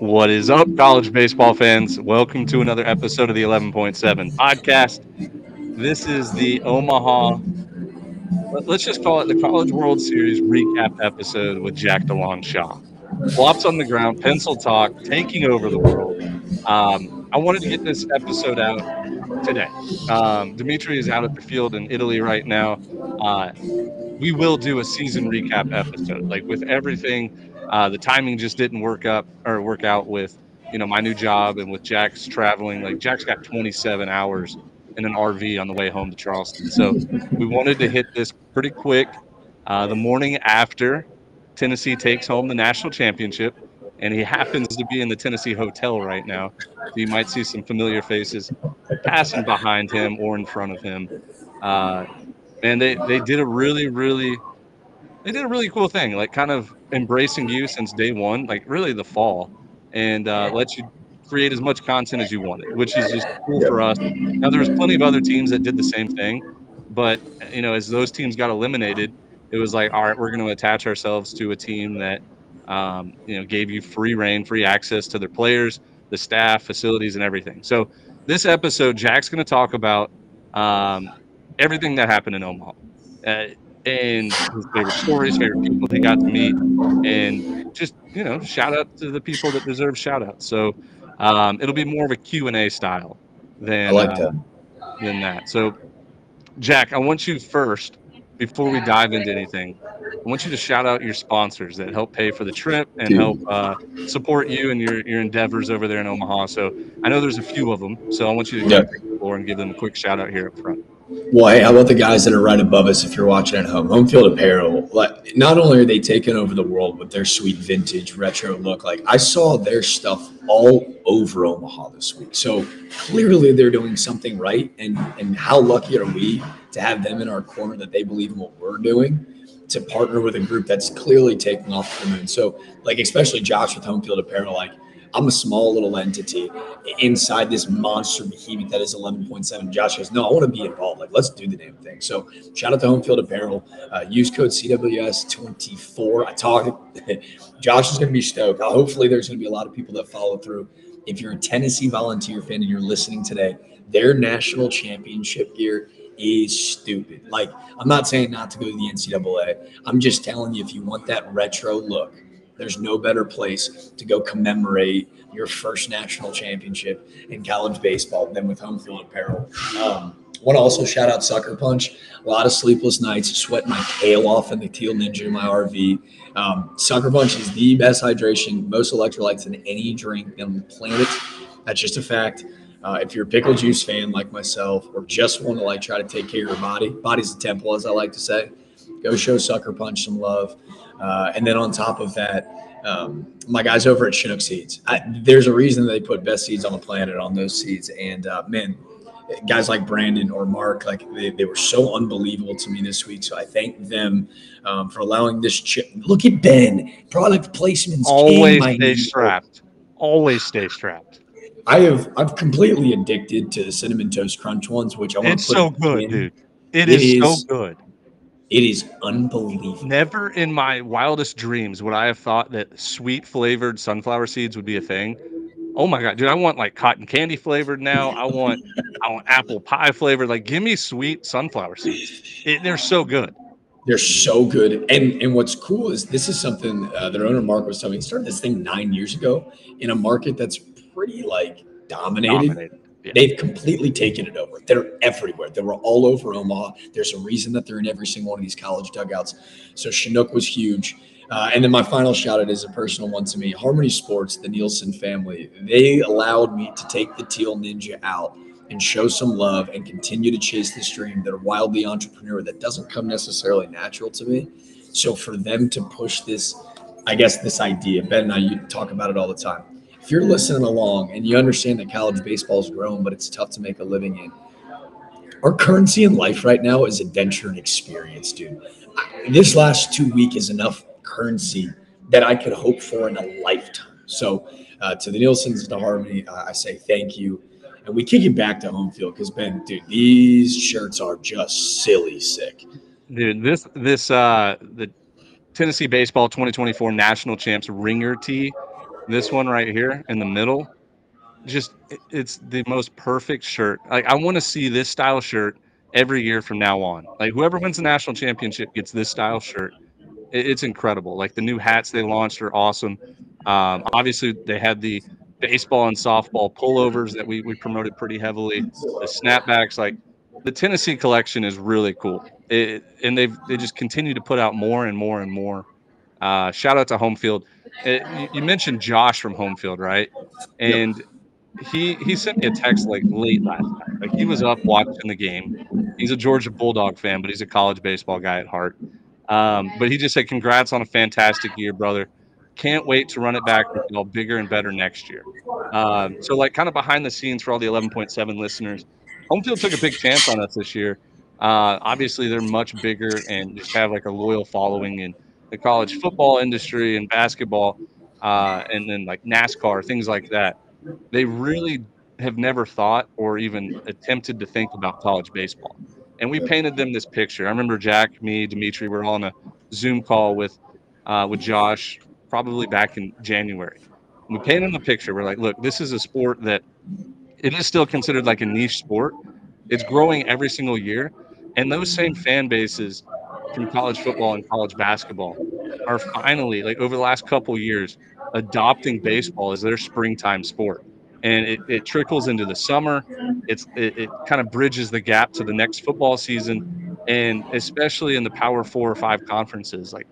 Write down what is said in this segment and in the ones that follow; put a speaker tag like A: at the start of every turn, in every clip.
A: What is up, college baseball fans? Welcome to another episode of the 11.7 podcast. This is the Omaha, let's just call it the College World Series recap episode with Jack DeLongchamps. Flops on the ground, pencil talk, taking over the world. Um, I wanted to get this episode out today. Um, Dimitri is out at the field in Italy right now. Uh, we will do a season recap episode. Like with everything uh, the timing just didn't work up or work out with, you know, my new job and with Jack's traveling. Like Jack's got 27 hours in an RV on the way home to Charleston. So we wanted to hit this pretty quick. Uh, the morning after Tennessee takes home the national championship, and he happens to be in the Tennessee hotel right now. So you might see some familiar faces passing behind him or in front of him. Uh, and they, they did a really, really they did a really cool thing, like kind of embracing you since day one, like really the fall, and uh, let you create as much content as you wanted, which is just cool for us. Now there's plenty of other teams that did the same thing, but you know, as those teams got eliminated, it was like, all right, we're going to attach ourselves to a team that um, you know gave you free reign, free access to their players, the staff, facilities, and everything. So this episode, Jack's going to talk about um, everything that happened in Omaha. Uh, and his favorite stories, favorite people he got to meet, and just you know, shout out to the people that deserve shout out. So um, it'll be more of a Q and A style than
B: like that.
A: Uh, than that. So Jack, I want you first before we dive into anything. I want you to shout out your sponsors that help pay for the trip and help uh, support you and your, your endeavors over there in Omaha. So I know there's a few of them. So I want you to yeah. the floor and give them a quick shout out here up front.
B: Well, hey, how about the guys that are right above us if you're watching at home? Home Field Apparel. Like, not only are they taking over the world with their sweet vintage retro look, like I saw their stuff all over Omaha this week. So clearly they're doing something right. And and how lucky are we to have them in our corner that they believe in what we're doing to partner with a group that's clearly taking off the moon. So like especially Josh with Home Field Apparel, like I'm a small little entity inside this monster behemoth that is 11.7. Josh goes, no, I want to be involved. Like, let's do the damn thing. So, shout out to Home Field Apparel. Uh, use code CWS24. I talk. Josh is going to be stoked. Uh, hopefully, there's going to be a lot of people that follow through. If you're a Tennessee Volunteer fan and you're listening today, their national championship gear is stupid. Like, I'm not saying not to go to the NCAA. I'm just telling you, if you want that retro look, there's no better place to go commemorate your first national championship in college baseball than with home field apparel. Um, want to also shout out Sucker Punch. A lot of sleepless nights, sweating my tail off in the Teal Ninja in my RV. Um, Sucker Punch is the best hydration, most electrolytes in any drink on the planet. That's just a fact. Uh, if you're a pickle juice fan like myself, or just want to like try to take care of your body, body's the temple, as I like to say. Go show Sucker Punch some love. Uh, and then on top of that, um, my guys over at Chinook Seeds, I, there's a reason they put best seeds on the planet on those seeds. And uh, man, guys like Brandon or Mark, like they, they were so unbelievable to me this week. So I thank them um, for allowing this chip. Look at Ben, product placements.
A: Always stay strapped. Always stay strapped.
B: I have I've completely addicted to the cinnamon toast crunch ones, which I want
A: to put. It's so good, in. dude. It, it is, is so good.
B: It is unbelievable.
A: Never in my wildest dreams would I have thought that sweet flavored sunflower seeds would be a thing. Oh my god, dude! I want like cotton candy flavored now. I want, I want apple pie flavored. Like, give me sweet sunflower seeds. It, they're so good.
B: They're so good. And and what's cool is this is something uh, their owner Mark was telling me. He started this thing nine years ago in a market that's pretty like dominated. dominated yeah. They've completely taken it over. They're everywhere. They were all over Omaha. There's a reason that they're in every single one of these college dugouts. So Chinook was huge. Uh, and then my final shout out is a personal one to me. Harmony Sports, the Nielsen family, they allowed me to take the Teal Ninja out and show some love and continue to chase this dream. That are wildly entrepreneur that doesn't come necessarily natural to me. So for them to push this, I guess this idea, Ben and I you talk about it all the time if you're listening along and you understand that college baseball is grown, but it's tough to make a living in, our currency in life right now is adventure and experience, dude. This last two week is enough currency that I could hope for in a lifetime. So, uh, to the Nielsen's, to Harmony, uh, I say thank you. And we kick it back to home field because Ben, dude, these shirts are just silly sick.
A: Dude, this this uh the Tennessee baseball 2024 national champs ringer tee this one right here in the middle, just it's the most perfect shirt. Like I want to see this style shirt every year from now on. Like whoever wins the national championship gets this style shirt. It's incredible. Like the new hats they launched are awesome. Um, obviously, they had the baseball and softball pullovers that we, we promoted pretty heavily. The snapbacks, like the Tennessee collection, is really cool. It, and they've they just continue to put out more and more and more. Uh, shout out to Homefield. It, you, mentioned Josh from Homefield, right? And yep he he sent me a text like late last night. Like he was up watching the game. He's a Georgia Bulldog fan, but he's a college baseball guy at heart. Um, but he just said, "Congrats on a fantastic year, brother. Can't wait to run it back with y'all bigger and better next year." Um, so, like, kind of behind the scenes for all the 11.7 listeners, Homefield took a big chance on us this year. Uh, obviously, they're much bigger and just have like a loyal following in the college football industry and basketball, uh, and then like NASCAR, things like that they really have never thought or even attempted to think about college baseball. And we painted them this picture. I remember Jack, me, Dimitri, we are all on a Zoom call with uh, with Josh probably back in January. We painted them a picture. We're like, look, this is a sport that it is still considered like a niche sport. It's growing every single year. And those same fan bases from college football and college basketball are finally, like over the last couple years, adopting baseball as their springtime sport. And it, it trickles into the summer. It's it, it kind of bridges the gap to the next football season. And especially in the power four or five conferences like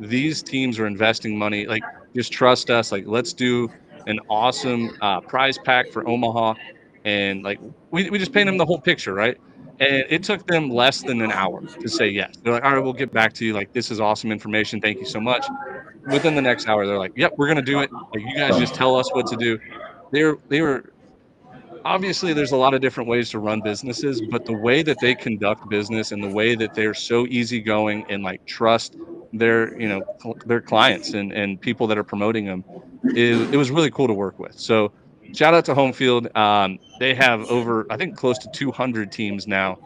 A: these teams are investing money like just trust us like let's do an awesome uh, prize pack for omaha. And like we, we just paint them the whole picture right and it took them less than an hour to say yes they're like all right we'll get back to you like this is awesome information thank you so much within the next hour, they're like, "Yep, we're gonna do it. Like, you guys just tell us what to do." They're they were obviously there's a lot of different ways to run businesses, but the way that they conduct business and the way that they're so easygoing and like trust their you know their clients and and people that are promoting them, is, it was really cool to work with. So shout out to Homefield. Um, they have over I think close to 200 teams now,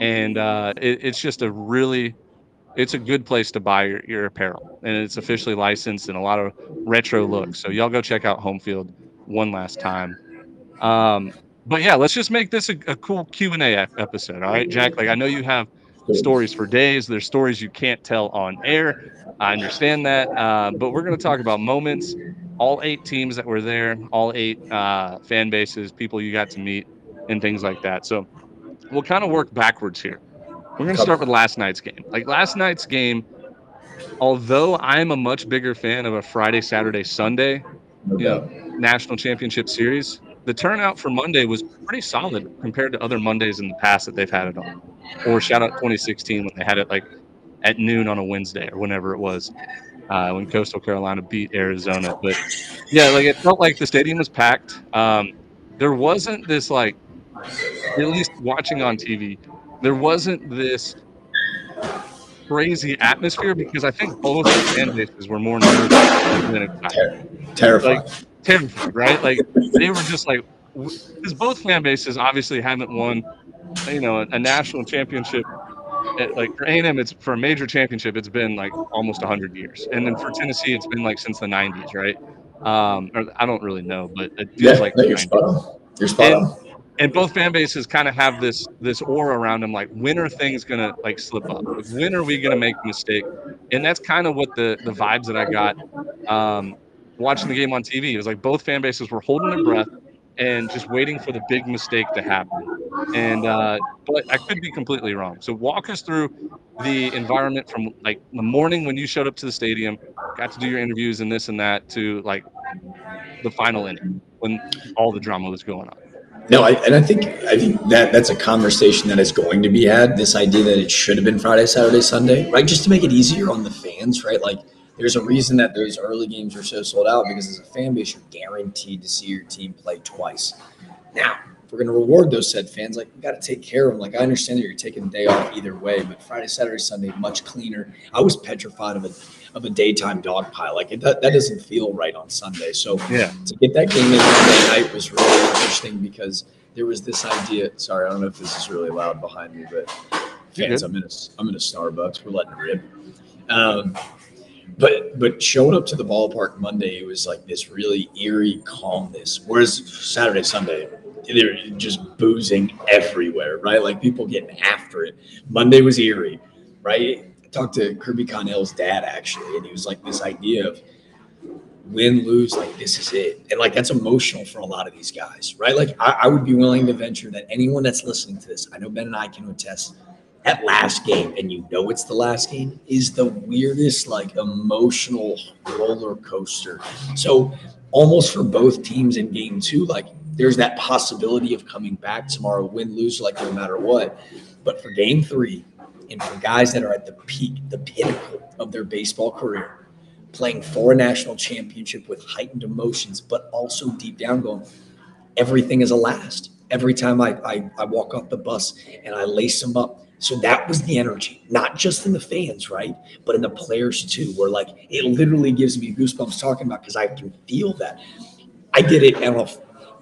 A: and uh, it, it's just a really it's a good place to buy your, your apparel. And it's officially licensed and a lot of retro looks. So y'all go check out homefield one last time. Um, but yeah let's just make this a, a cool q&a episode all right jack? Like i know you have stories for days. There's stories you can't tell on air. I understand that. Uh, but we're going to talk about moments all eight teams that were there all eight uh, fan bases people you got to meet and things like that so we'll kind of work backwards here we're going to start with last night's game. Like last night's game, although I'm a much bigger fan of a Friday, Saturday, Sunday, you know, national championship series, the turnout for Monday was pretty solid compared to other Mondays in the past that they've had it on. Or shout out 2016 when they had it like at noon on a Wednesday or whenever it was uh, when Coastal Carolina beat Arizona. But yeah, like it felt like the stadium was packed. Um, there wasn't this like, at least watching on TV, there wasn't this crazy atmosphere because I think both the fan bases were more nervous than
B: excited. terrified.
A: Like, terrified, right? Like they were just like because both fan bases obviously haven't won, you know, a, a national championship. At, like for A&M, it's for a major championship. It's been like almost hundred years, and then for Tennessee, it's been like since the '90s, right? Um, or I don't really know, but it feels
B: yeah,
A: like
B: you're spot on. You're spot and, on
A: and both fan bases kind of have this this aura around them like when are things gonna like slip up when are we gonna make a mistake and that's kind of what the the vibes that i got um, watching the game on tv it was like both fan bases were holding their breath and just waiting for the big mistake to happen and uh, but i could be completely wrong so walk us through the environment from like the morning when you showed up to the stadium got to do your interviews and this and that to like the final inning when all the drama was going on
B: no, I, and I think I think that that's a conversation that is going to be had. This idea that it should have been Friday, Saturday, Sunday, right? Just to make it easier on the fans, right? Like, there's a reason that those early games are so sold out because as a fan base, you're guaranteed to see your team play twice. Now, we're going to reward those said fans, like we got to take care of them. Like I understand that you're taking the day off either way, but Friday, Saturday, Sunday, much cleaner. I was petrified of a of a daytime dog pile. Like it, that, that doesn't feel right on Sunday. So
A: yeah,
B: to get that game in Monday night was really interesting because there was this idea. Sorry, I don't know if this is really loud behind me, but fans, I'm in a I'm in a Starbucks. We're letting it rip. Um, but but showing up to the ballpark Monday, it was like this really eerie calmness. Whereas Saturday, Sunday, they're just boozing everywhere, right? Like people getting after it. Monday was eerie, right? I talked to Kirby Connell's dad actually, and he was like this idea of win, lose, like this is it. And like that's emotional for a lot of these guys, right? Like I, I would be willing to venture that anyone that's listening to this, I know Ben and I can attest that last game, and you know it's the last game, is the weirdest, like emotional roller coaster. So almost for both teams in game two, like there's that possibility of coming back tomorrow, win, lose, like no matter what. But for game three, and for guys that are at the peak, the pinnacle of their baseball career, playing for a national championship with heightened emotions, but also deep down going, everything is a last. Every time I, I, I walk off the bus and I lace them up. So that was the energy, not just in the fans, right? But in the players too, where like it literally gives me goosebumps talking about because I can feel that. I did it at a,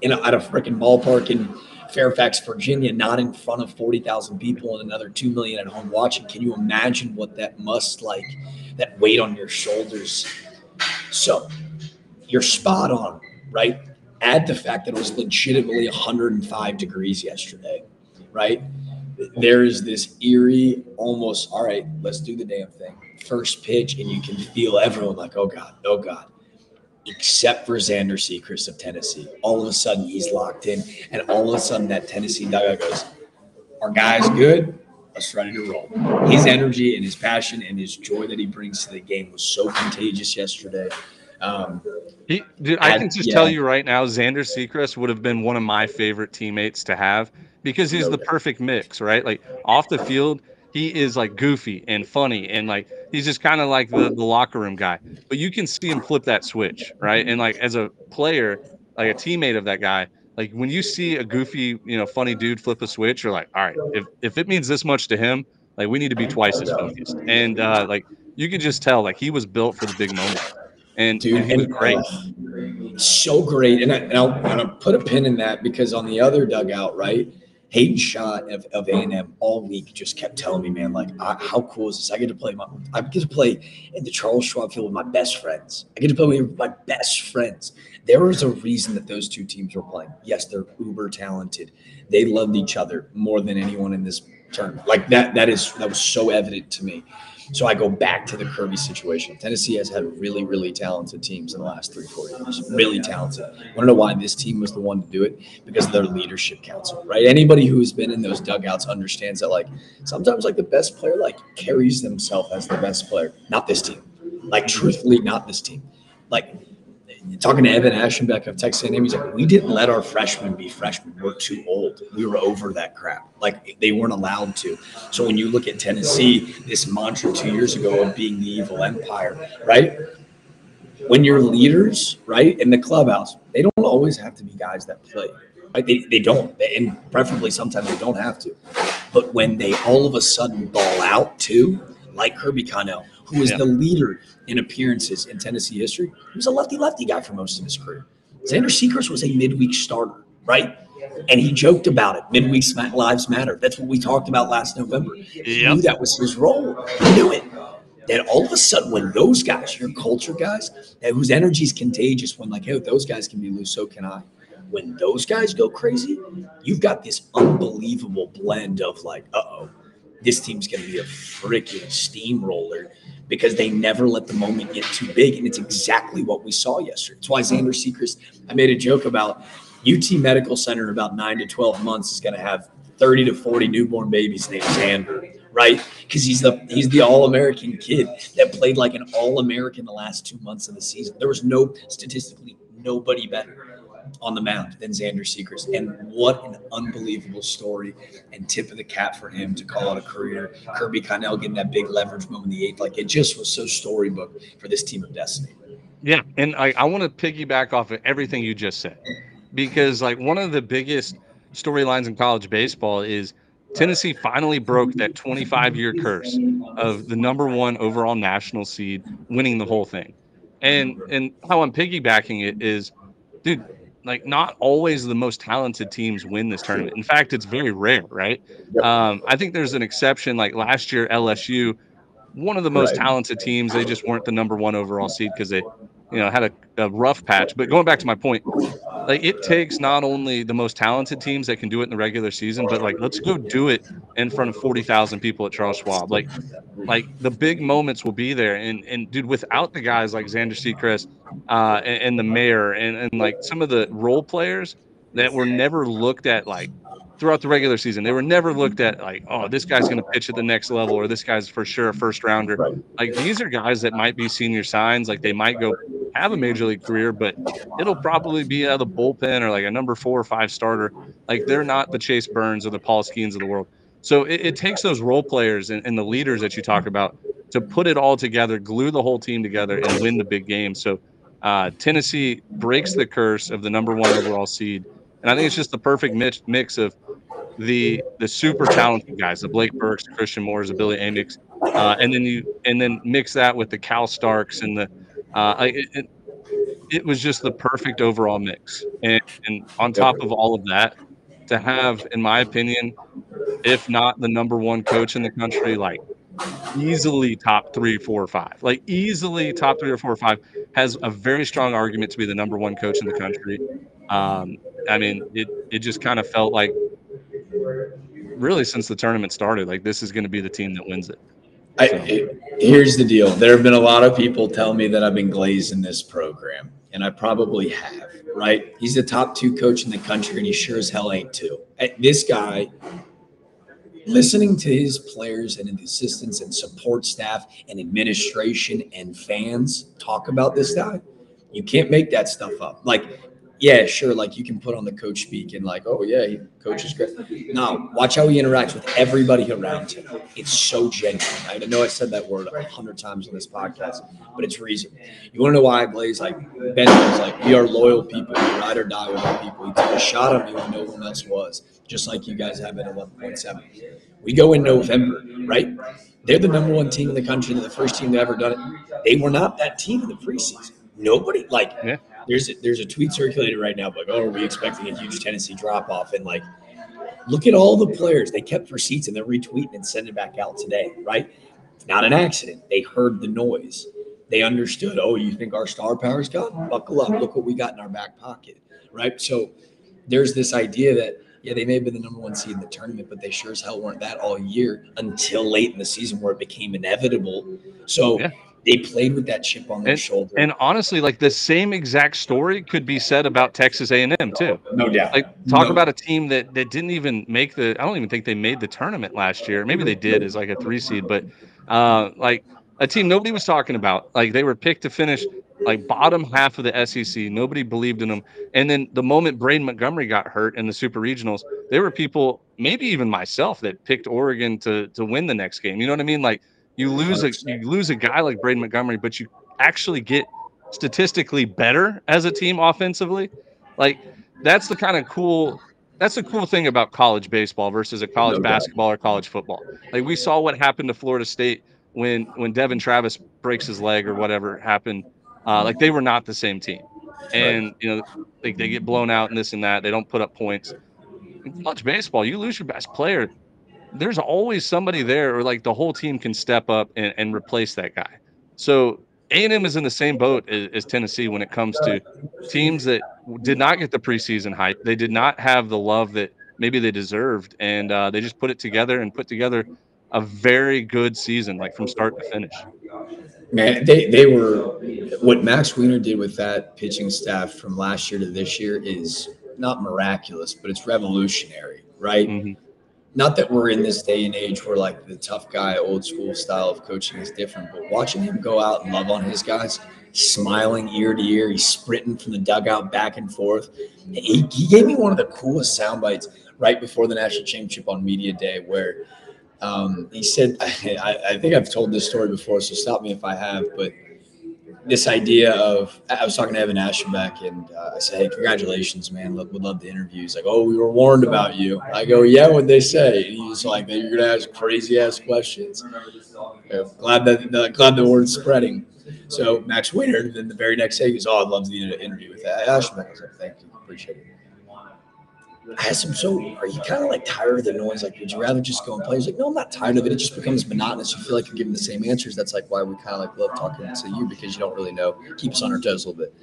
B: in a, at a freaking ballpark in Fairfax, Virginia, not in front of 40,000 people and another 2 million at home watching. Can you imagine what that must like? that weight on your shoulders. So you're spot on, right? Add the fact that it was legitimately 105 degrees yesterday, right? There is this eerie, almost, all right, let's do the damn thing. First pitch, and you can feel everyone like, oh God, oh God. Except for Xander Sechrist of Tennessee. All of a sudden, he's locked in, and all of a sudden, that Tennessee dugout goes, Our guy's good us ready to roll. His energy and his passion and his joy that he brings to the game was so contagious yesterday. Um,
A: he, dude, I can just yeah. tell you right now, Xander Sechrist would have been one of my favorite teammates to have because he's the perfect mix, right? Like off the field, he is like goofy and funny and like he's just kind of like the, the locker room guy. But you can see him flip that switch, right? And like as a player, like a teammate of that guy, like when you see a goofy, you know, funny dude flip a switch, you're like, all right, if, if it means this much to him, like we need to be twice as focused. And uh, like you could just tell, like he was built for the big moment. And, dude, and he was great.
B: Uh, so great. And, I, and I'll, I'll put a pin in that because on the other dugout, right? Hayden Schott of, of A&M all week just kept telling me, man, like, I, how cool is this? I get to play my, I get to play in the Charles Schwab Field with my best friends. I get to play with my best friends. There was a reason that those two teams were playing. Yes, they're uber talented. They loved each other more than anyone in this tournament. Like that, that is that was so evident to me. So I go back to the Kirby situation. Tennessee has had really, really talented teams in the last three, four years. Really talented. I want to know why this team was the one to do it because of their leadership council, right? Anybody who has been in those dugouts understands that, like, sometimes, like, the best player, like, carries themselves as the best player. Not this team. Like, truthfully, not this team. Like, talking to Evan Aschenbeck of Texas A&M, he's like, we didn't let our freshmen be freshmen. We're too old. We were over that crap. Like they weren't allowed to. So when you look at Tennessee, this mantra two years ago of being the evil empire, right? When you're leaders, right, in the clubhouse, they don't always have to be guys that play. Right? They, they don't, and preferably sometimes they don't have to. But when they all of a sudden ball out too, like Kirby Connell, who is yeah. the leader in appearances in Tennessee history. He was a lefty lefty guy for most of his career. Xander Sechrist was a midweek starter, right? And he joked about it. Midweek lives matter. That's what we talked about last November. He yep. knew that was his role. He knew it. Then all of a sudden, when those guys, your culture guys, whose energy is contagious, when like, hey, those guys can be loose, so can I. When those guys go crazy, you've got this unbelievable blend of like, uh oh, this team's going to be a freaking steamroller because they never let the moment get too big. And it's exactly what we saw yesterday. It's why Xander Sechrist, I made a joke about UT Medical Center about nine to 12 months is going to have 30 to 40 newborn babies named Xander, right? Because he's the he's the all-American kid that played like an all-American the last two months of the season. There was no statistically nobody better on the mound than Xander Sechrist. And what an unbelievable story and tip of the cap for him to call out a career. Kirby Connell getting that big leverage moment in the eighth. Like it just was so storybook for this team of destiny.
A: Yeah. And I, I want to piggyback off of everything you just said because, like, one of the biggest storylines in college baseball is Tennessee finally broke that 25 year curse of the number one overall national seed winning the whole thing. And and how I'm piggybacking it is, dude, like not always the most talented teams win this tournament. In fact, it's very rare, right? Yep. Um, I think there's an exception. Like last year, LSU one of the most
B: Right.
A: talented teams. They just weren't the number one overall seed because they, you know, had a, a rough patch. But going back to my point, like it takes not only the most talented teams that can do it in the regular season, but like let's go do it in front of forty thousand people at Charles Schwab. Like, like the big moments will be there. And and dude, without the guys like Xander Sechrist uh, and, and the mayor and, and like some of the role players that were never looked at like throughout the regular season. They were never looked at like, oh, this guy's going to pitch at the next level or this guy's for sure a first rounder. Like these are guys that might be senior signs. Like they might go have a major league career, but it'll probably be out of the bullpen or like a number four or five starter. Like they're not the Chase Burns or the Paul Skenes of the world. So it, it takes those role players and, and the leaders that you talk about to put it all together, glue the whole team together, and win the big game. So uh, Tennessee breaks the curse of the number one overall seed, and I think it's just the perfect mix, mix of the the super talented guys, the Blake Burkes, Christian Moores, the Billy Amicks, uh, and then you and then mix that with the Cal Starks and the uh, I- it, it, was just the perfect overall mix. And, and on top of all of that, to have, in my opinion, if not the number one coach in the country, like easily top three, four, or five, like easily top three or four or five, has a very strong argument to be the number one coach in the country. Um, I mean, it it just kind of felt like really since the tournament started, like this is going to be the team that wins it.
B: I, it- here's the deal. There have been a lot of people tell me that I've been glazed in this program, and I probably have. Right? He's the top two coach in the country, and he sure as hell ain't two. This guy, listening to his players and his assistants and support staff and administration and fans talk about this guy, you can't make that stuff up. Like, yeah, sure, like you can put on the coach speak and like, oh yeah, he coaches great. No, watch how he interacts with everybody around him. It's so genuine. I know I said that word a hundred times on this podcast, but it's reason. You want to know why blaze? Like Ben was like, we are loyal people. We ride or die with our people. He took a shot on me when no one else was, just like you guys have at eleven point seven. We go in November, right? They're the number one team in the country. They're the first team to ever done it. They were not that team in the preseason. Nobody like
A: Yeah.
B: There's a, there's a tweet circulated right now like, oh, are we expecting a huge Tennessee drop off? And like, look at all the players they kept receipts and they're retweeting and sending back out today, right? Not an accident. They heard the noise. They understood. Oh, you think our star power's gone? Buckle up. Look what we got in our back pocket, right? So there's this idea that yeah, they may have been the number one seed in the tournament, but they sure as hell weren't that all year until late in the season where it became inevitable. So
A: Yeah.
B: They played with that chip on their shoulder.
A: And honestly, like the same exact story could be said about Texas A&M too.
B: no doubt.
A: Like talk
B: No.
A: about a team that that didn't even make the. I don't even think they made the tournament last year. Maybe they did as like a three seed, but uh, like a team nobody was talking about. Like they were picked to finish like bottom half of the SEC. Nobody believed in them. And then the moment Braden Montgomery got hurt in the Super Regionals, there were people, maybe even myself, that picked Oregon to to win the next game. You know what I mean? Like you lose a you lose a guy like Braden Montgomery, but you actually get statistically better as a team offensively. Like that's the kind of cool that's the cool thing about college baseball versus a college
B: No
A: basketball or college football. Like we saw what happened to Florida State when when Devin Travis breaks his leg or whatever happened. Uh, like they were not the same team, and you know they, they get blown out and this and that. They don't put up points. In college baseball, you lose your best player. There's always somebody there, or like the whole team can step up and, and replace that guy. So A&M is in the same boat as, as Tennessee when it comes to teams that did not get the preseason hype. They did not have the love that maybe they deserved, and uh, they just put it together and put together a very good season, like from start to finish.
B: Man, they, they were what Max Weiner did with that pitching staff from last year to this year is not miraculous, but it's revolutionary, right?
A: Mhm.
B: Not that we're in this day and age where like the tough guy, old school style of coaching is different, but watching him go out and love on his guys, smiling ear to ear, he's sprinting from the dugout back and forth. He, he gave me one of the coolest sound bites right before the national championship on media day where um, he said, I, I think I've told this story before, so stop me if I have, but this idea of I was talking to Evan Aschenbeck and uh, I said, Hey, congratulations, man. Would love the interview. He's like, Oh, we were warned about you. I go, Yeah, what they say? And he's like, You're gonna ask crazy ass questions. Glad that the, glad the word's spreading. So Max Weiner, then the very next day he goes, Oh, I'd love the interview with Aschenbeck. I was like, Thank you, appreciate it. I asked him, so are you kind of like tired of the noise? Like, would you rather just go and play? He's like, no, I'm not tired of it. It just becomes monotonous. You feel like you're giving the same answers. That's like why we kind of like love talking to you because you don't really know. Keep us on our toes a little bit.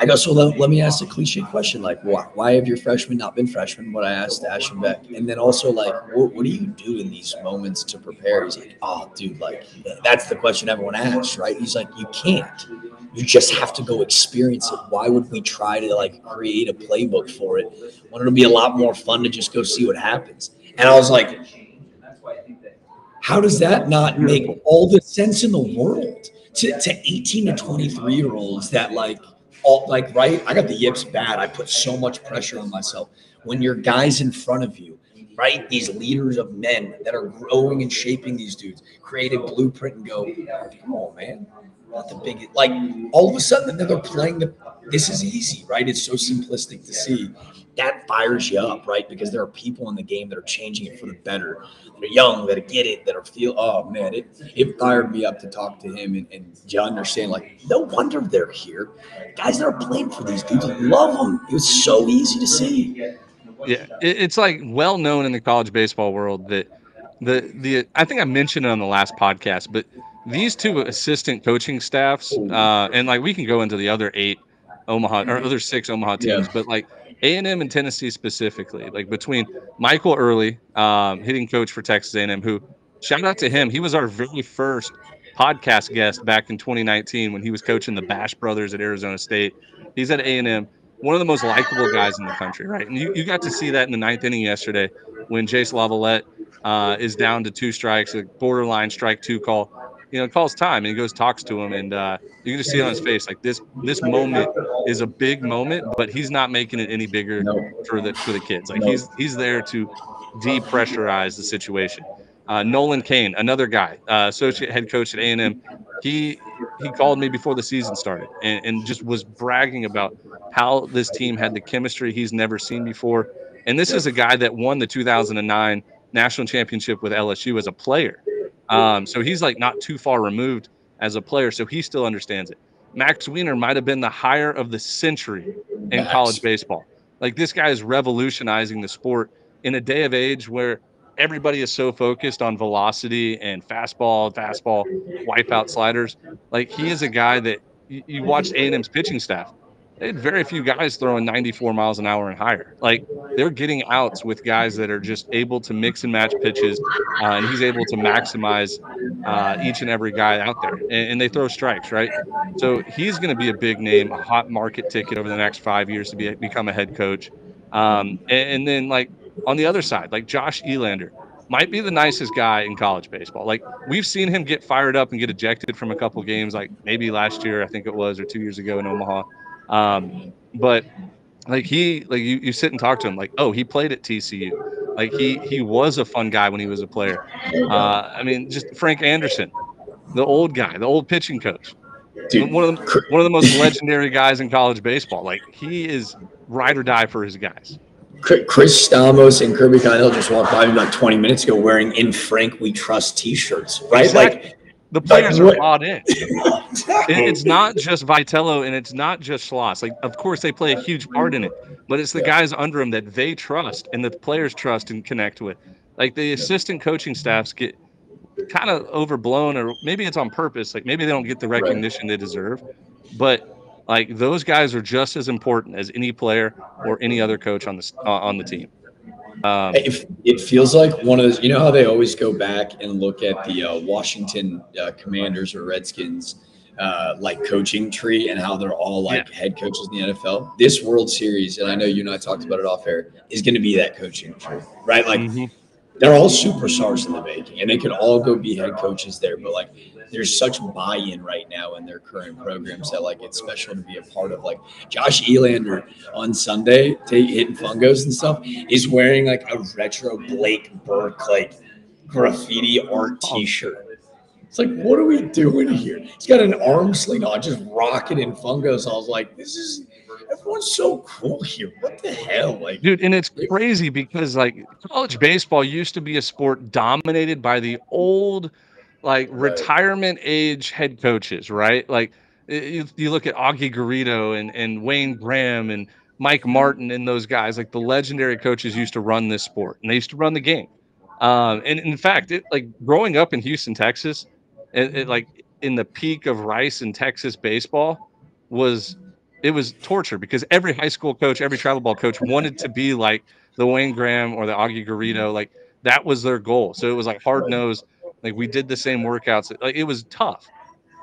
B: I go, so let, let me ask a cliche question, like why, why have your freshmen not been freshmen? What I asked Aschenbeck, and then also like, what, what do you do in these moments to prepare? He's like, oh, dude, like that's the question everyone asks, right? He's like, you can't. You just have to go experience it. Why would we try to like create a playbook for it when it'll be a lot more fun to just go see what happens? And I was like, how does that not make all the sense in the world to, to 18 to 23 year olds that like all like right i got the yips bad i put so much pressure on myself when your guys in front of you right these leaders of men that are growing and shaping these dudes create a blueprint and go come on man not the big like all of a sudden they're playing the this is easy right? It's so simplistic to see. That fires you up right? Because there are people in the game that are changing it for the better that are young that get it that are feel oh man it it fired me up to talk to him and, and you understand like no wonder they're here. Guys that are playing for these dudes love them it was so easy to see.
A: Yeah it's like well known in the college baseball world that the the I think I mentioned it on the last podcast, but these two assistant coaching staffs, uh, and like we can go into the other eight Omaha or other six Omaha teams, yeah. but like A and M and Tennessee specifically, like between Michael Earley, um, hitting coach for Texas A and M, who shout out to him, he was our very first podcast guest back in 2019 when he was coaching the Bash brothers at Arizona State. He's at A and M, one of the most likable guys in the country, right? And you, you got to see that in the ninth inning yesterday when Jace LaViolette uh, is down to two strikes, a borderline strike two call you know, calls time and he goes talks to him, and uh, you can just see it on his face like this. This moment is a big moment, but he's not making it any bigger for the for the kids. Like he's he's there to depressurize the situation. Uh, Nolan Cain, another guy, uh, associate head coach at A and M, he he called me before the season started and, and just was bragging about how this team had the chemistry he's never seen before. And this is a guy that won the 2009 national championship with LSU as a player. Um, so he's like not too far removed as a player, so he still understands it. Max Weiner might have been the hire of the century in Max. college baseball. Like this guy is revolutionizing the sport in a day of age where everybody is so focused on velocity and fastball, fastball, wipeout sliders. Like he is a guy that you, you watched A&M's pitching staff very few guys throwing 94 miles an hour and higher. Like they're getting outs with guys that are just able to mix and match pitches, uh, and he's able to maximize uh, each and every guy out there. And, and they throw strikes, right? So he's going to be a big name, a hot market ticket over the next five years to be become a head coach. Um, and, and then like on the other side, like Josh Elander might be the nicest guy in college baseball. Like we've seen him get fired up and get ejected from a couple games, like maybe last year, I think it was, or two years ago in Omaha. Um, but like he, like you, you sit and talk to him, like, oh, he played at TCU. Like he, he was a fun guy when he was a player. Uh, I mean, just Frank Anderson, the old guy, the old pitching coach. Dude, one of the one of the most legendary guys in college baseball. Like he is ride or die for his guys.
B: Chris Stamos and Kirby Connell just walked by me about 20 minutes ago wearing "In Frank We Trust" T-shirts, right? Exactly. Like
A: the players like, are bought in. it's not just Vitello and it's not just Schloss. Like, of course, they play a huge part in it, but it's the yeah. guys under them that they trust and the players trust and connect with. Like the assistant coaching staffs get kind of overblown, or maybe it's on purpose. Like maybe they don't get the recognition right. they deserve, but like those guys are just as important as any player or any other coach on the uh, on the team.
B: Um, it, it, feels like one of those, you know how they always go back and look at the uh, Washington uh, Commanders or Redskins uh, like coaching tree and how they're all like yeah. head coaches in the NFL. This World Series, and I know you and I talked about it off air, is going to be that coaching tree, right? Like mm-hmm. they're all superstars in the making, and they could all go be head coaches there. But like there's such buy-in right now in their current programs that like it's special to be a part of. Like Josh Elander on Sunday, take, hitting fungos and stuff, is wearing like a retro Blake Burke like graffiti art T-shirt. It's like, what are we doing here? He's got an arm sling on, just rocking in fungos. I was like, this is everyone's so cool here. What the hell? Like,
A: dude, and it's crazy because like college baseball used to be a sport dominated by the old like right. retirement age head coaches, right? Like you, you look at Augie Garrido and, and Wayne Graham and Mike Martin and those guys, like the legendary coaches, used to run this sport and they used to run the game. Um, and in fact, it like growing up in Houston, Texas, it, it, like in the peak of Rice and Texas baseball was it was torture because every high school coach, every travel ball coach wanted to be like the Wayne Graham or the Augie Garrido. Like that was their goal. So it was like hard nosed. Like we did the same workouts. Like it was tough.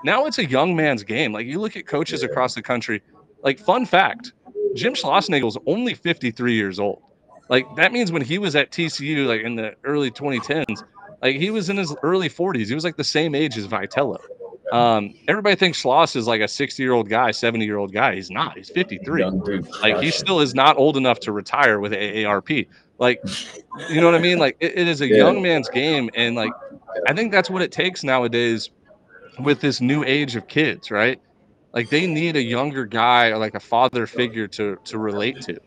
A: Now it's a young man's game. Like you look at coaches across the country. Like fun fact, Jim is only 53 years old. Like that means when he was at TCU, like in the early 2010s, like he was in his early 40s. He was like the same age as Vitello. Um, everybody thinks Schloss is like a 60 year old guy, 70 year old guy. He's not. He's 53. Like he still is not old enough to retire with AARP. Like, you know what I mean? Like it, it is a yeah. young man's game, and like I think that's what it takes nowadays with this new age of kids, right? Like they need a younger guy or like a father figure to to relate to,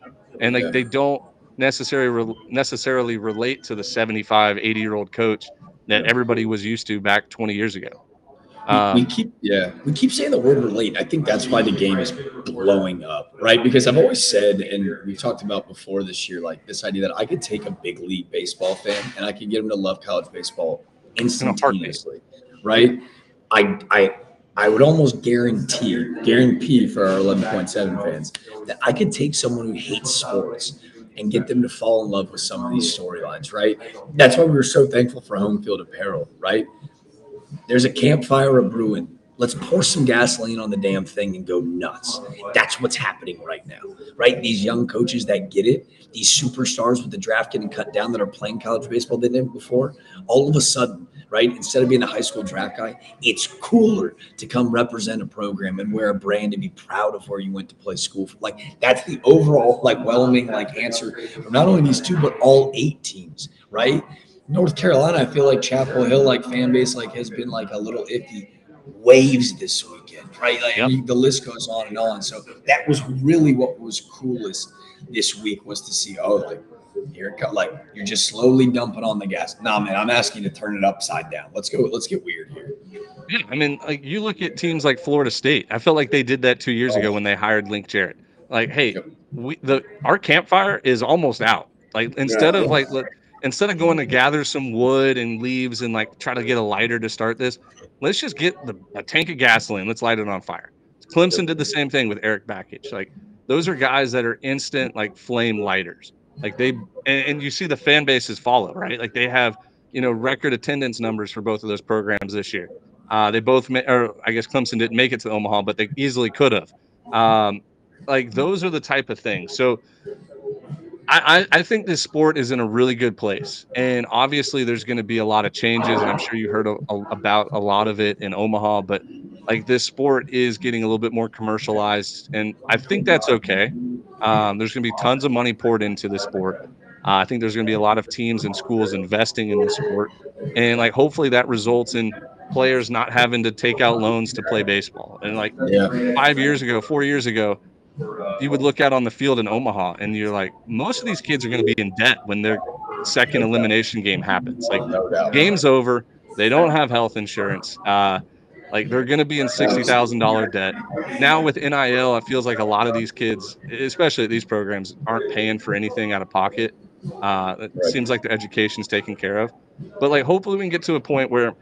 A: and like yeah. they don't necessarily necessarily relate to the 75, 80 year old coach that everybody was used to back 20 years ago.
B: Um, we keep yeah we keep saying the word relate. I think that's why the game is blowing up, right? Because I've always said, and we talked about before this year, like this idea that I could take a big league baseball fan and I could get him to love college baseball instantaneously, right? I I I would almost guarantee guarantee for our 11.7 fans that I could take someone who hates sports and get them to fall in love with some of these storylines, right? That's why we were so thankful for home field apparel, right? There's a campfire of brewing. Let's pour some gasoline on the damn thing and go nuts. That's what's happening right now, right? These young coaches that get it, these superstars with the draft getting cut down that are playing college baseball they didn't before, all of a sudden, right? Instead of being a high school draft guy, it's cooler to come represent a program and wear a brand and be proud of where you went to play school. For. Like that's the overall like whelming like answer from not only these two but all eight teams, right? North Carolina, I feel like Chapel Hill, like fan base, like has been like a little iffy. Waves this weekend, right? Like yep. the list goes on and on. So that was really what was coolest this week was to see. Oh, like here it comes. Like you're just slowly dumping on the gas. Nah, man, I'm asking you to turn it upside down. Let's go. Let's get weird here.
A: Yeah, I mean, like you look at teams like Florida State. I felt like they did that two years oh. ago when they hired Link Jarrett. Like, hey, yep. we the our campfire is almost out. Like instead yeah. of like instead of going to gather some wood and leaves and like try to get a lighter to start this, let's just get the, a tank of gasoline. Let's light it on fire. Clemson did the same thing with Erik Bakich. Like those are guys that are instant like flame lighters. Like they and, and you see the fan bases follow, right? Like they have you know record attendance numbers for both of those programs this year. Uh, they both, ma- or I guess Clemson didn't make it to Omaha, but they easily could have. Um, like those are the type of things. So I, I think this sport is in a really good place. And obviously, there's going to be a lot of changes. And I'm sure you heard a, a, about a lot of it in Omaha. But like this sport is getting a little bit more commercialized. And I think that's okay. Um, there's going to be tons of money poured into the sport. Uh, I think there's going to be a lot of teams and schools investing in the sport. And like hopefully that results in players not having to take out loans to play baseball. And like yeah. five years ago, four years ago, you would look out on the field in Omaha and you're like, most of these kids are going to be in debt when their second elimination game happens. Like, game's over. They don't have health insurance. Uh, like they're going to be in sixty thousand dollar debt now. With NIL, it feels like a lot of these kids, especially at these programs, aren't paying for anything out of pocket. Uh, it seems like their education's taken care of. But like, hopefully, we can get to a point where,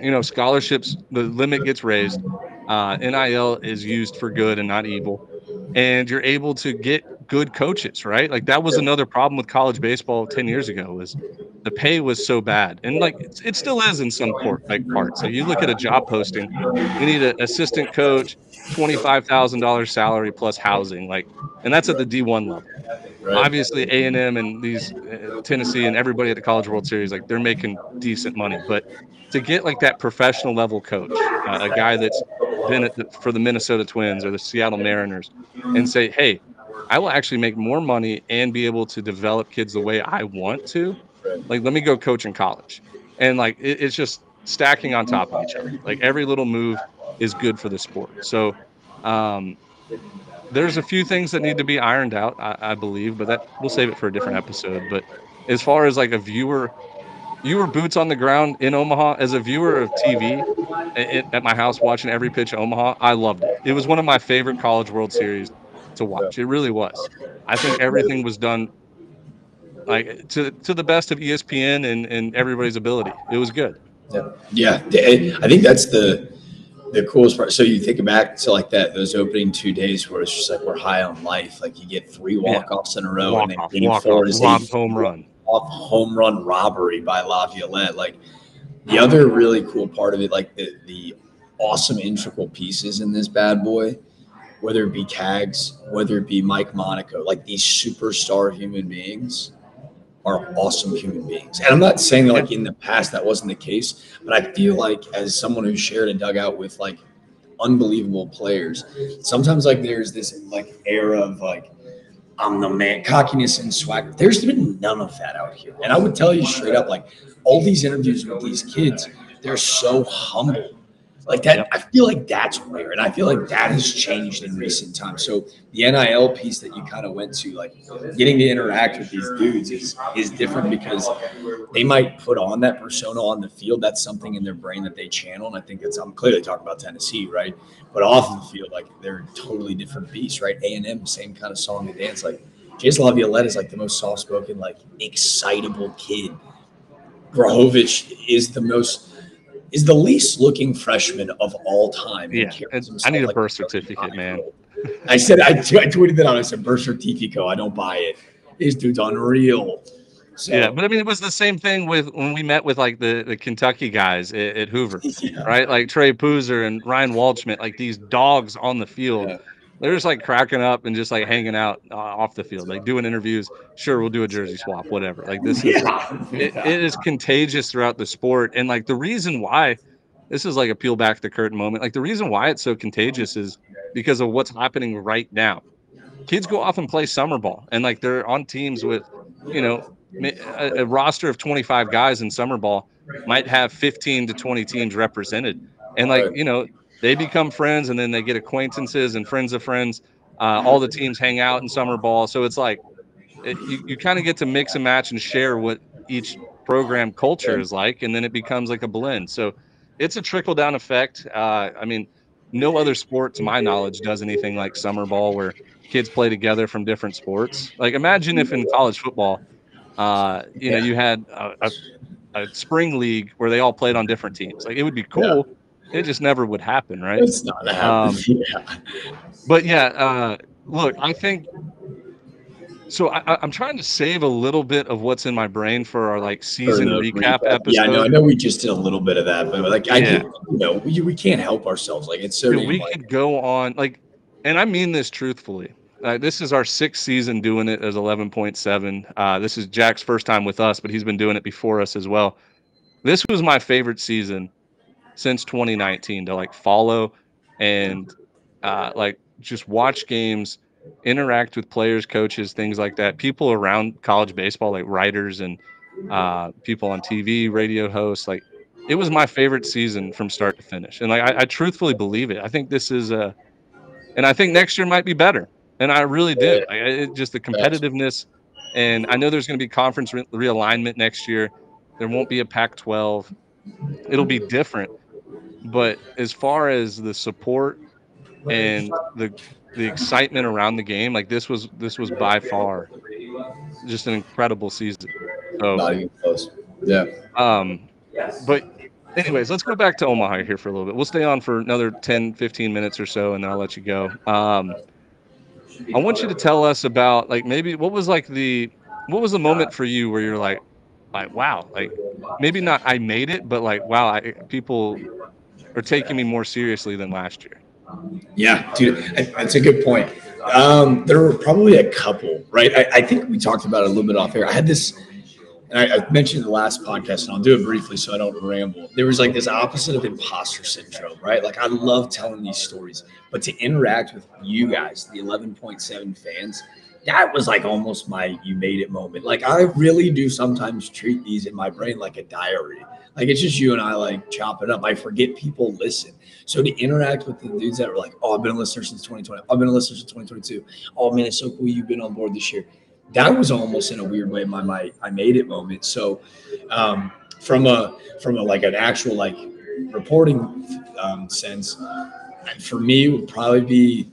A: you know, scholarships the limit gets raised. Uh, NIL is used for good and not evil and you're able to get good coaches, right? Like that was another problem with college baseball 10 years ago was the pay was so bad. And like it still is in some port, like parts. So you look at a job posting, you need an assistant coach, $25,000 salary plus housing, like, and that's at the D1 level. Right. Obviously A&M and these uh, Tennessee and everybody at the College World Series, like they're making decent money, but to get like that professional level coach, uh, a guy that's for the Minnesota Twins or the Seattle Mariners, and say, hey, I will actually make more money and be able to develop kids the way I want to. Like, let me go coach in college, and like it, it's just stacking on top of each other. Like every little move is good for the sport. So. Um, there's a few things that need to be ironed out, I, I believe, but that we'll save it for a different episode. But as far as like a viewer you were boots on the ground in Omaha as a viewer of TV at, my house watching every pitch Omaha. I loved it. It was one of my favorite College World Series to watch. It really was. I think everything was done like to to the best of ESPN and, and everybody's ability. It was good.
B: Yeah. yeah. I think that's the the coolest part. So you think back to like that those opening two days where it's just like we're high on life. Like you get three walk offs in a row, walk and then game walk four is a
A: home run,
B: off home run robbery by LaViolette. Like the other really cool part of it, like the the awesome integral pieces in this bad boy, whether it be Cags, whether it be Mike Monaco, like these superstar human beings are awesome human beings. And I'm not saying like in the past that wasn't the case, but I feel like as someone who shared a dugout with like unbelievable players, sometimes like there's this like era of like I'm the man, cockiness and swagger. There's been none of that out here. And I would tell you straight up, like all these interviews with these kids, they're so humble. Like that, yep. I feel like that's rare, and I feel like that has changed in recent times. So the NIL piece that you kind of went to, like getting to interact with these dudes, is is different because they might put on that persona on the field. That's something in their brain that they channel, and I think it's I'm clearly talking about Tennessee, right? But off the field, like they're totally different beasts, right? A and M, same kind of song and dance. Like Jace LaViolette is like the most soft spoken, like excitable kid. Grahovac is the most is the least looking freshman of all time.
A: Yeah, I need a like birth certificate, man.
B: I said I, tweeted that out. I said birth certificate. I don't buy it. This dude's unreal.
A: So, yeah, but I mean, it was the same thing with when we met with like the, the Kentucky guys at, at Hoover, yeah. right? Like Trey Pooser and Ryan Waldschmidt, like these dogs on the field. Yeah they're just like cracking up and just like hanging out uh, off the field, like doing interviews. Sure, we'll do a jersey swap, whatever. Like this is yeah. It, it is contagious throughout the sport, and like the reason why this is like a peel back the curtain moment. Like the reason why it's so contagious is because of what's happening right now. Kids go off and play summer ball, and like they're on teams with, you know, a, a roster of 25 guys in summer ball might have 15 to 20 teams represented, and like you know they become friends and then they get acquaintances and friends of friends. Uh, all the teams hang out in summer ball. So it's like it, you, you kind of get to mix and match and share what each program culture is like. And then it becomes like a blend. So it's a trickle down effect. Uh, I mean, no other sport, to my knowledge, does anything like summer ball where kids play together from different sports. Like imagine if in college football, uh, you know, you had a, a, a, spring league where they all played on different teams. Like it would be cool. Yeah it just never would happen, right?
B: It's not happening. Um, yeah.
A: But yeah, uh, look, I think so. I, am trying to save a little bit of what's in my brain for our like season recap, recap, episode.
B: Yeah, I know. I know we just did a little bit of that, but like, I, yeah. you know, we, we can't help ourselves. Like, it's so.
A: Dude, we like, could go on like, and I mean this truthfully. Uh, this is our sixth season doing it as 11.7. Uh, this is Jack's first time with us, but he's been doing it before us as well. This was my favorite season since 2019 to like follow and uh, like just watch games, interact with players, coaches, things like that. People around college baseball, like writers and uh, people on TV, radio hosts, like it was my favorite season from start to finish. And like I, I truthfully believe it. I think this is a, and I think next year might be better. And I really do. I, it, just the competitiveness, and I know there's going to be conference re- realignment next year. There won't be a Pac-12. It'll be different, but as far as the support and the the excitement around the game, like this was this was by far just an incredible season. So,
B: Not even close. Yeah.
A: Um, but anyways, let's go back to Omaha here for a little bit. We'll stay on for another 10, 15 minutes or so, and then I'll let you go. Um, I want you to tell us about like maybe what was like the what was the moment for you where you're like like wow like maybe not I made it but like wow I, people are taking me more seriously than last year.
B: Yeah, dude, that's a good point. Um, there were probably a couple, right? I, I, think we talked about it a little bit off air. I had this, and I, I mentioned the last podcast, and I'll do it briefly so I don't ramble. There was like this opposite of imposter syndrome, right? Like I love telling these stories, but to interact with you guys, the 11.7 fans, that was like almost my you made it moment. Like I really do sometimes treat these in my brain like a diary. Like it's just you and I like chop it up. I forget people listen. So to interact with the dudes that were like, oh, I've been a listener since 2020. I've been a listener since 2022. Oh man, it's so cool you've been on board this year. That was almost in a weird way my my I made it moment. So um, from a from a like an actual like reporting um, sense, for me would probably be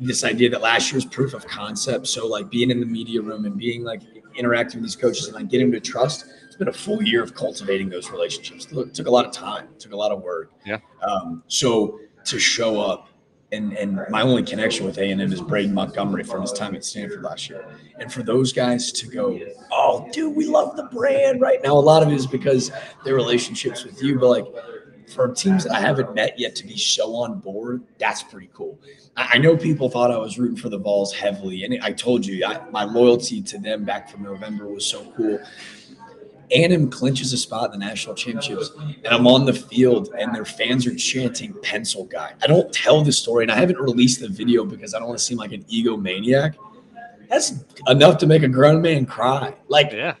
B: this idea that last year's proof of concept. So like being in the media room and being like interacting with these coaches and like getting them to trust. Been a full year of cultivating those relationships. It took a lot of time. Took a lot of work.
A: Yeah.
B: Um, so to show up and and my only connection with A and M is Braden Montgomery from his time at Stanford last year. And for those guys to go, oh, dude, we love the brand right now. A lot of it is because their relationships with you, but like for teams that I haven't met yet to be so on board, that's pretty cool. I, I know people thought I was rooting for the Vols heavily, and I told you I, my loyalty to them back from November was so cool. A&M clinches a spot in the national championships, and I'm on the field, and their fans are chanting "Pencil Guy." I don't tell the story, and I haven't released the video because I don't want to seem like an egomaniac. That's enough to make a grown man cry. Like,
A: Yeah.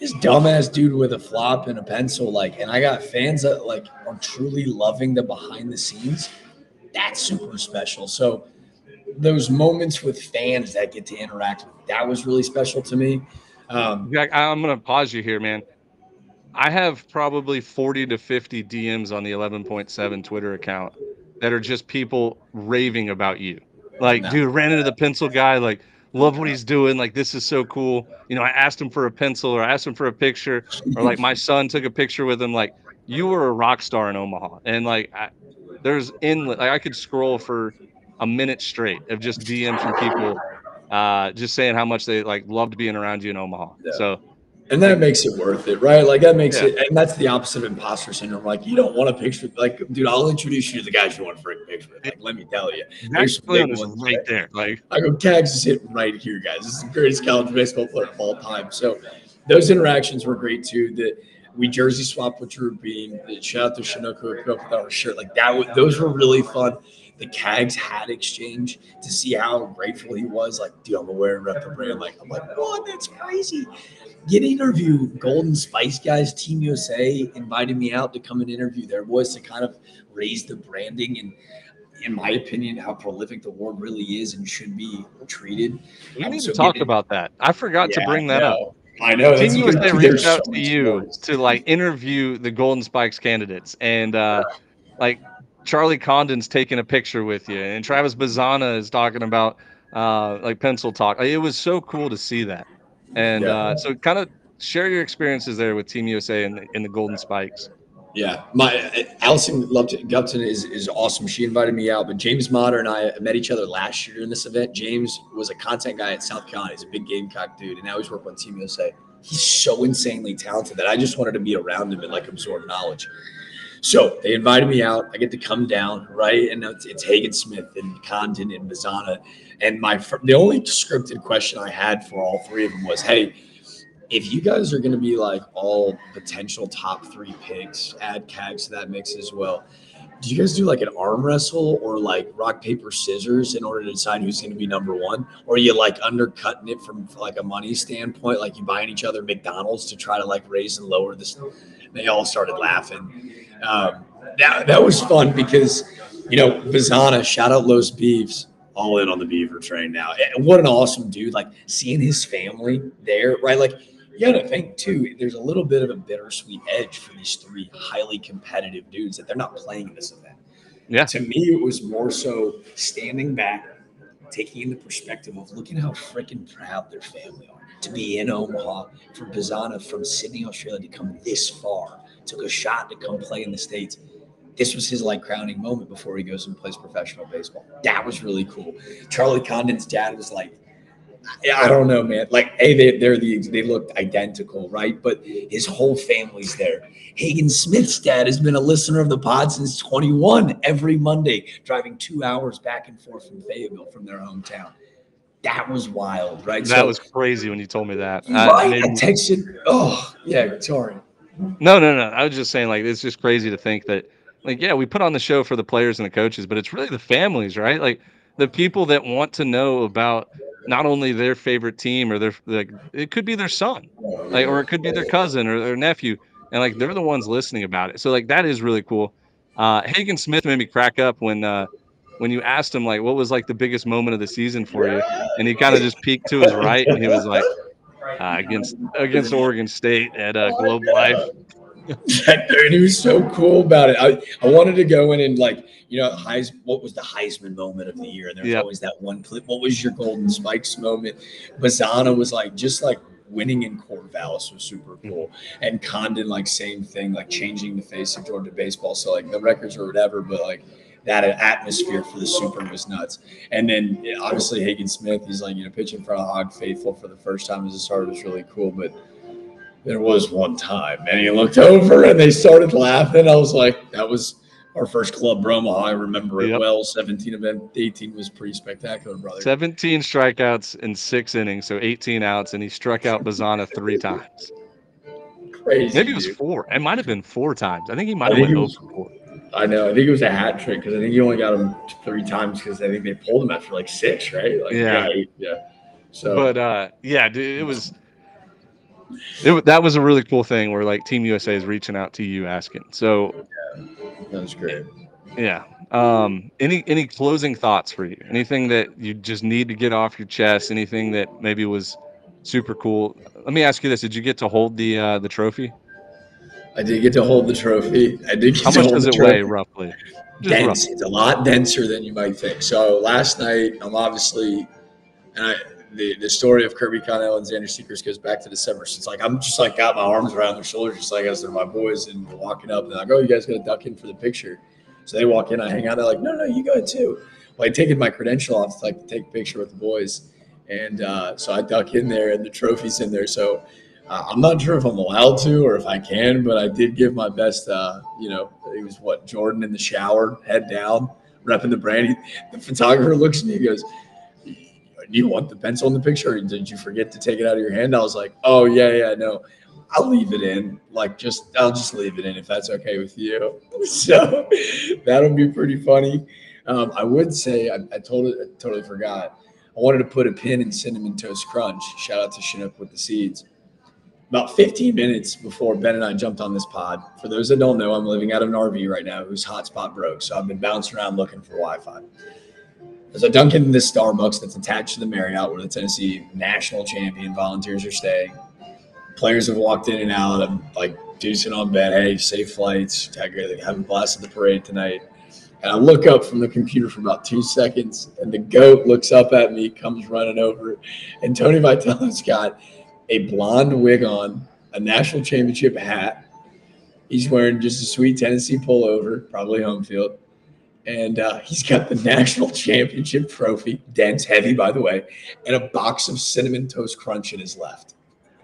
B: this dumbass dude with a flop and a pencil, like, and I got fans that like are truly loving the behind the scenes. That's super special. So those moments with fans that get to interact with, that was really special to me. Um,
A: I- I'm gonna pause you here, man. I have probably 40 to 50 DMs on the 11.7 Twitter account that are just people raving about you. Like,
B: No.
A: dude, ran into the pencil guy. Like, love what he's doing. Like, this is so cool. You know, I asked him for a pencil or I asked him for a picture, or like my son took a picture with him. Like, you were a rock star in Omaha, and like, I, there's endless. Like, I could scroll for a minute straight of just DMs from people, uh, just saying how much they like loved being around you in Omaha.
B: Yeah.
A: So.
B: and that makes it worth it, right? Like that makes
A: Yeah.
B: it, and that's the opposite of imposter syndrome. Like you don't want a picture, like dude, I'll introduce you to the guys you want a freaking picture with. Like, let me tell you, There's some
A: Actually,
B: big
A: is
B: ones
A: right there. Like,
B: I go, Cags is hitting right here, guys. This is the greatest college baseball player of all time. So those interactions were great too. That we jersey swapped with Drew Beam. The shout out to Chinook who hooked up with our shirt. Like that, was, those were really fun. The Cags hat exchange to see how grateful he was. Like, dude, I'm aware of rep the brand. Like, I'm like, what? That's crazy. Get interview Golden Spikes guys, Team USA invited me out to come and interview their boys to kind of raise the branding and in my opinion, how prolific the award really is and should be treated.
A: we need
B: so
A: to talk about that. I forgot to bring that up.
B: I know.
A: Team. USA reached
B: so
A: out to you
B: stories.
A: to like interview the Golden Spikes candidates, and uh, like Charlie Condon's taking a picture with you, and Travis Bazana is talking about uh, like pencil talk. It was so cool to see that, and
B: Yeah.
A: uh, so kind of share your experiences there with Team USA and the, and the Golden Spikes.
B: Yeah, my Allison loved it. Gupton is is awesome. She invited me out, but James Motter and I met each other last year in this event. James was a content guy at South Carolina. He's a big Gamecock dude, and now he's working on Team USA. He's so insanely talented that I just wanted to be around him and like absorb knowledge. So they invited me out. I get to come down, right? And it's, it's Hagen Smith and Condon and Bazana. And my the only scripted question I had for all three of them was, "Hey, if you guys are going to be like all potential top three picks, add Cags to that mix as well. Do you guys do like an arm wrestle or like rock paper scissors in order to decide who's going to be number one, or are you like undercutting it from like a money standpoint, like you buying each other McDonald's to try to like raise and lower this? They all started laughing. Um, that that was fun because you know Bazana, shout out Los Beeves, all in on the Beaver train now. And What an awesome dude! Like seeing his family there, right? Like you got to think too. There's a little bit of a bittersweet edge for these three highly competitive dudes that they're not playing in this event.
A: Yeah.
B: To me, it was more so standing back, taking in the perspective of looking how freaking proud their family are to be in Omaha for Bazana from Sydney, Australia to come this far, took a shot to come play in the States. This was his like crowning moment before he goes and plays professional baseball. That was really cool. Charlie Condon's dad was like, I I don't know, man. Like, hey, they, they're the they looked identical, right? But his whole family's there. Hagen Smith's dad has been a listener of the pod since 21 every Monday, driving two hours back and forth from Fayetteville from their hometown. That was wild, right?
A: That was crazy when you told me that. Uh,
B: right. I
A: me-
B: texted. Oh, yeah. Sorry.
A: No, no, no. I was just saying, like, it's just crazy to think that, like, yeah, we put on the show for the players and the coaches, but it's really the families, right? Like, the people that want to know about not only their favorite team or their, like, it could be their son, like, or it could be their cousin or their nephew, and like, they're the ones listening about it. So, like, that is really cool. Uh, Hagen Smith made me crack up when, uh, when you asked him like what was like the biggest moment of the season for you, and he kind of just peeked to his right and he was like, uh, against against Oregon State at uh, Globe Life.
B: and he was so cool about it. I, I wanted to go in and like, you know, Heis, what was the Heisman moment of the year? And there's yep. always that one clip. What was your golden spikes moment? Bazana was like, just like winning in Corvallis was super cool. And Condon, like same thing, like changing the face of Georgia baseball. So like the records or whatever, but like that atmosphere for the Super was nuts. And then obviously Hagen Smith, he's like, you know, pitching for a Hog Faithful for the first time as a starter was really cool. But there was one time and he looked over and they started laughing. I was like, that was our first club Bromaha. I remember it yep. well. 17 of 18 was pretty spectacular, brother.
A: 17 strikeouts in six innings, so 18 outs, and he struck out Bazana three times.
B: Crazy.
A: Maybe it was dude. four. It might have been four times. I think he might have went over four.
B: I know. I think it was a hat trick because I think he only got him three times because I think they pulled him after like six, right? Like,
A: yeah.
B: yeah. Yeah. So,
A: but uh, yeah, dude, it was. It, that was a really cool thing where like Team USA is reaching out to you asking. So
B: yeah, that was great.
A: Yeah. Um, any any closing thoughts for you? Anything that you just need to get off your chest? Anything that maybe was super cool? Let me ask you this: Did you get to hold the uh, the trophy?
B: I did get to hold the trophy. I did.
A: How much does it trophy. weigh roughly?
B: Dense. Roughly. It's a lot denser than you might think. So last night, I'm obviously, and I, the the story of Kirby Connell and Xander Sechrist goes back to December. So it's like I'm just like got my arms around their shoulders, just like as they're my boys, and we're walking up, and I go, "Oh, you guys got to duck in for the picture." So they walk in, I hang out. They're like, "No, no, you go too." Well, I taken my credential off to like take a picture with the boys, and uh, so I duck in there, and the trophy's in there. So I'm not sure if I'm allowed to or if I can, but I did give my best. Uh, you know, it was what Jordan in the shower, head down, repping the brand. the photographer looks at me, he goes do you want the pencil in the picture or did you forget to take it out of your hand? I was like, oh, yeah, yeah, no. I'll leave it in. Like, just, I'll just leave it in if that's okay with you. So that'll be pretty funny. Um, I would say, I, I it, I totally forgot. I wanted to put a pin in Cinnamon Toast Crunch. Shout out to Chinook with the seeds. About 15 minutes before Ben and I jumped on this pod, for those that don't know, I'm living out of an RV right now whose hotspot broke. So I've been bouncing around looking for Wi Fi. There's a Dunkin' in this Starbucks that's attached to the Marriott where the Tennessee national champion volunteers are staying. Players have walked in and out. I'm like deucing on bed. Hey, safe flights. Have a blast at the parade tonight. And I look up from the computer for about two seconds, and the goat looks up at me, comes running over. And Tony Vitello's got a blonde wig on, a national championship hat. He's wearing just a sweet Tennessee pullover, probably home field and uh, he's got the national championship trophy, dense, heavy, by the way, and a box of cinnamon toast crunch in his left.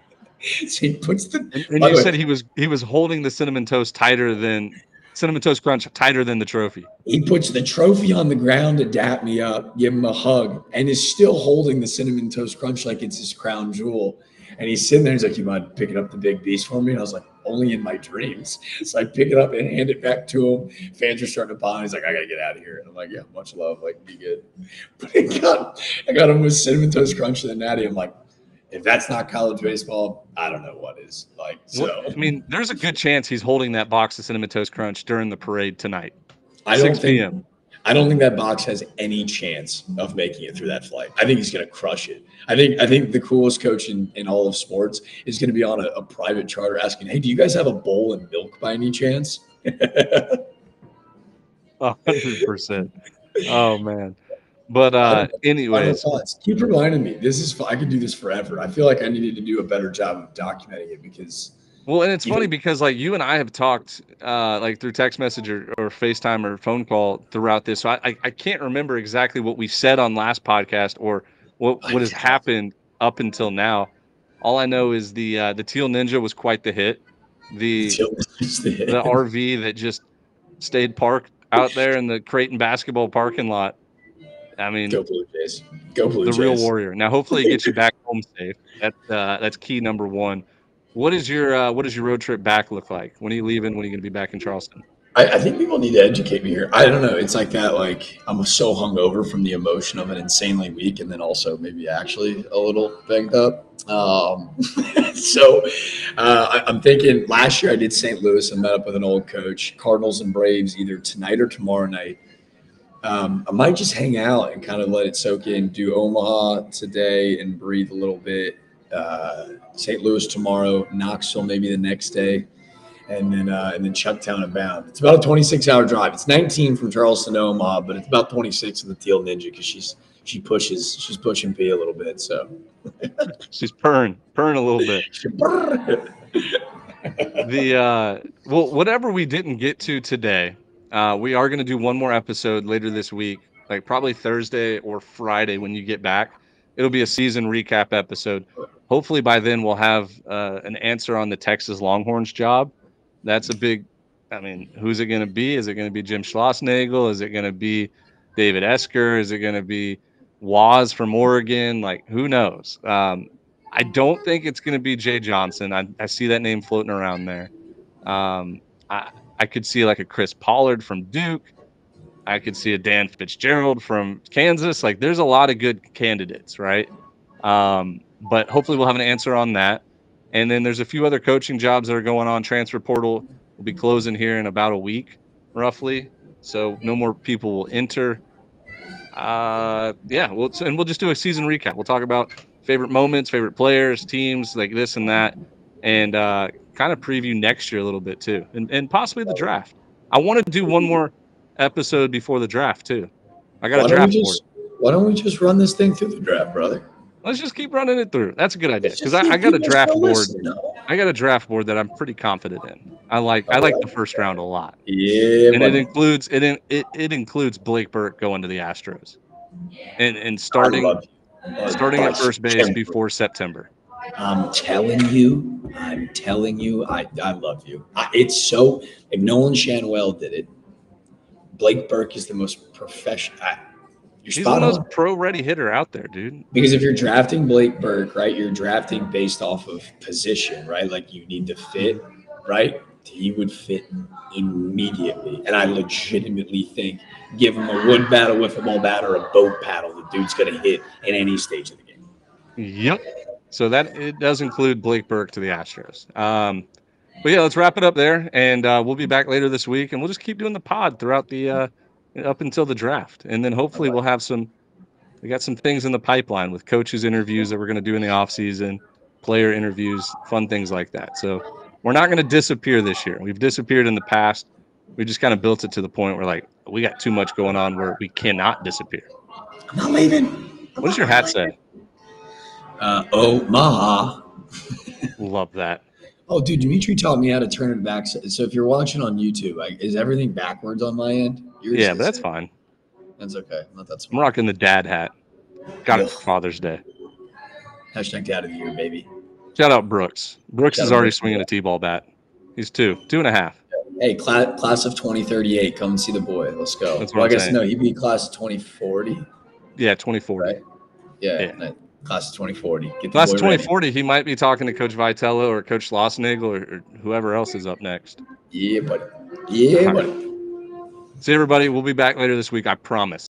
B: so he puts the.
A: And, and you the said he was he was holding the cinnamon toast tighter than cinnamon toast crunch tighter than the trophy.
B: He puts the trophy on the ground to dap me up, give him a hug, and is still holding the cinnamon toast crunch like it's his crown jewel. And he's sitting there. He's like, "You mind picking up the big beast for me?" And I was like, "Only in my dreams." So I pick it up and hand it back to him. Fans are starting to bond. He's like, "I gotta get out of here." And I'm like, "Yeah, much love. Like, be good." But I got, I got him with cinnamon toast crunch and the natty. I'm like, if that's not college baseball, I don't know what is. Like, so
A: I mean, there's a good chance he's holding that box of cinnamon toast crunch during the parade tonight.
B: I don't 6 think, p.m. I don't think that box has any chance of making it through that flight. I think he's going to crush it. I think I think the coolest coach in, in all of sports is going to be on a, a private charter asking, "Hey, do you guys have a bowl and milk by any chance?"
A: hundred percent. Oh man. But uh anyways,
B: keep reminding me. This is I could do this forever. I feel like I needed to do a better job of documenting it because
A: well, and it's funny know, because like you and I have talked uh, like through text message or, or FaceTime or phone call throughout this. So I, I, I can't remember exactly what we said on last podcast or what what has happened up until now. All I know is the uh, the Teal Ninja was quite the hit. The the, hit. the RV that just stayed parked out there in the Creighton basketball parking lot. I mean,
B: go Blue Jays, go Blue
A: the
B: Jays.
A: real warrior. Now, hopefully, it gets you back home safe. That's uh, that's key number one. What is your uh, what does your road trip back look like? When are you leaving? When are you going to be back in Charleston?
B: I, I, think people need to educate me here. I don't know. It's like that. Like I'm so hungover from the emotion of an insanely week, and then also maybe actually a little banged up. Um, so uh, I, I'm thinking. Last year I did St. Louis and met up with an old coach. Cardinals and Braves either tonight or tomorrow night. Um, I might just hang out and kind of let it soak in. Do Omaha today and breathe a little bit uh, St. Louis tomorrow, Knoxville maybe the next day, and then uh, and then Chucktown and Bound. It's about a 26 hour drive. It's 19 from Charleston to Omaha, but it's about 26 in the Teal Ninja because she's she pushes she's pushing P a little bit. So
A: she's purring purring a little bit. the uh, well, whatever we didn't get to today, uh, we are going to do one more episode later this week, like probably Thursday or Friday when you get back. It'll be a season recap episode. Hopefully by then we'll have uh, an answer on the Texas Longhorns job. That's a big. I mean, who's it going to be? Is it going to be Jim Schlossnagle? Is it going to be David Esquer? Is it going to be Waz from Oregon? Like, who knows? Um, I don't think it's going to be Jay Johnson. I, I, see that name floating around there. Um, I, I could see like a Chris Pollard from Duke. I could see a Dan Fitzgerald from Kansas. Like, there's a lot of good candidates, right? Um, but hopefully, we'll have an answer on that. And then there's a few other coaching jobs that are going on. Transfer portal will be closing here in about a week, roughly. So no more people will enter. Uh, yeah, we'll, and we'll just do a season recap. We'll talk about favorite moments, favorite players, teams, like this and that, and uh, kind of preview next year a little bit too, and, and possibly the draft. I want to do one more episode before the draft too. I got a draft
B: just, board. Why don't we just run this thing through the draft, brother?
A: Let's just keep running it through. That's a good idea because I, I, got a draft board. I got a draft board that I'm pretty confident in. I like I like the first round a lot.
B: Yeah,
A: and buddy. it includes it, it it includes Blake Burke going to the Astros, and and starting starting at first base before September.
B: I'm telling you, I'm telling you, I I love you. I, it's so if Nolan Schanuel did it, Blake Burke is the most professional.
A: You're He's the most pro-ready hitter out there, dude.
B: Because if you're drafting Blake Burke, right, you're drafting based off of position, right? Like you need to fit, right? He would fit immediately, and I legitimately think give him a wood bat, a wiffle ball bat, or a boat paddle, the dude's gonna hit in any stage of the game.
A: Yep. So that it does include Blake Burke to the Astros. Um, but yeah, let's wrap it up there, and uh, we'll be back later this week, and we'll just keep doing the pod throughout the. Uh, up until the draft, and then hopefully we'll have some. We got some things in the pipeline with coaches interviews that we're going to do in the off season, player interviews, fun things like that. So we're not going to disappear this year. We've disappeared in the past. We just kind of built it to the point where like we got too much going on where we cannot disappear.
B: I'm not leaving.
A: what does your hat say?
B: Uh, oh, Maha.
A: Love that.
B: Oh, dude, Dimitri taught me how to turn it back. So if you're watching on YouTube, like, is everything backwards on my end?
A: Yours yeah, but that's fine.
B: That's okay. Not that
A: I'm rocking the dad hat. Got it for Father's Day.
B: Hashtag dad of the year, baby.
A: Shout out Brooks. Brooks Shout is already swinging a T-ball bat. He's two, two and a half.
B: Hey, class, class of 2038. Come and see the boy. Let's go. That's well, I guess saying. no, he'd be class of 2040.
A: Yeah, 2040.
B: Right? Yeah, yeah. Class of 2040.
A: class of 2040. Ready. He might be talking to Coach Vitello or Coach Schlossnagle or, or whoever else is up next.
B: Yeah, buddy. Yeah, buddy.
A: See everybody. We'll be back later this week. I promise.